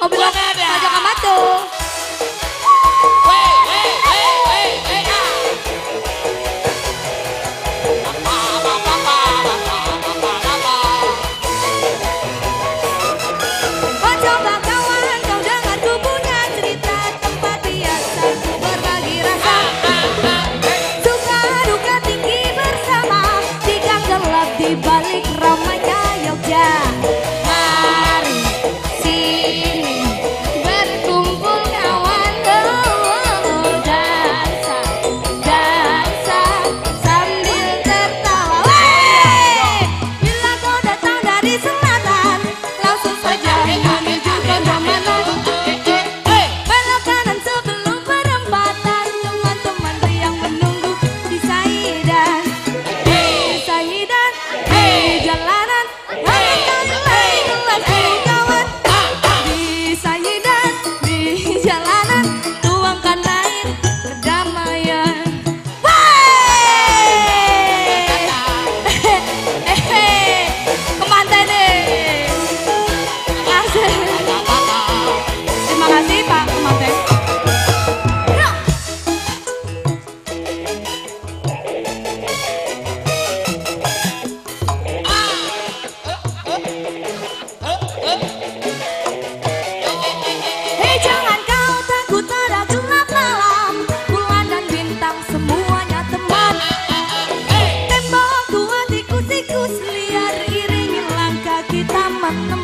Mobil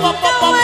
pop, pop, pop.